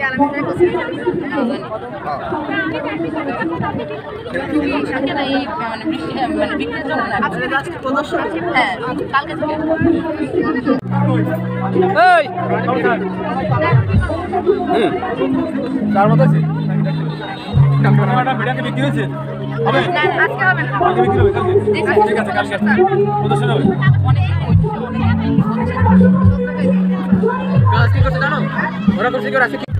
মানে মানে হ্যাঁ চার মতো আছে না ঠিক জানো ওরা করছে কি হ্যাঁ হ্যাঁ